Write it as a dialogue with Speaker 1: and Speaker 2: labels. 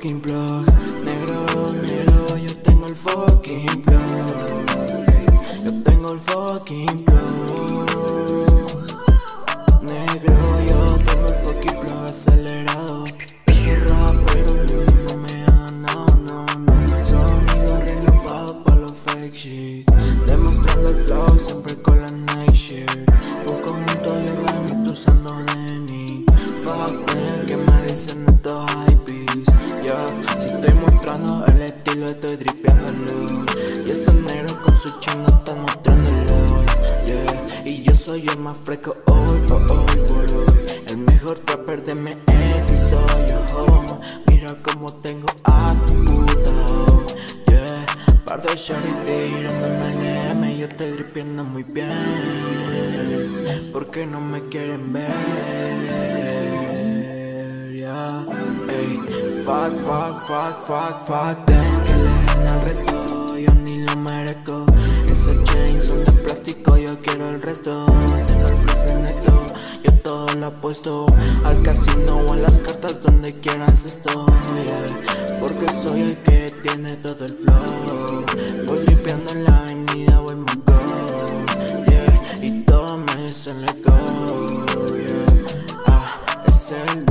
Speaker 1: fucking Negro, negro, yo tengo el fucking plug. Yo tengo el fucking plug. Negro, yo tengo el fucking plug acelerado. Ese rapero no, no me ha no, no, no. Sonido renovado pa' los fake shit. Demostrando el flow siempre con la night shirt. Un conjunto de orden usando Denny Fuck estoy Y ese negro con su chingo está mostrándolo. Yeah, y yo soy el más fresco hoy, oh, hoy por hoy. El mejor trapper de MX soy yo oh. Mira cómo tengo a tu puta oh. Yeah, par de shorty tirándome el M Yo estoy dripiendo muy bien. Porque no me quieren ver Yeah, ey. Fuck, fuck, fuck, fuck, fuck Ten gana el reto, yo ni lo merezco. Esos chains son de plástico, yo quiero el resto. Tengo el flash neto, yo todo lo apuesto. Al casino o a las cartas, donde quieras estoy. Yeah. Porque soy el que tiene todo el flow. Voy flipeando en la avenida, voy más. Yeah. Y todo me dicen let go. Yeah. Ah, es el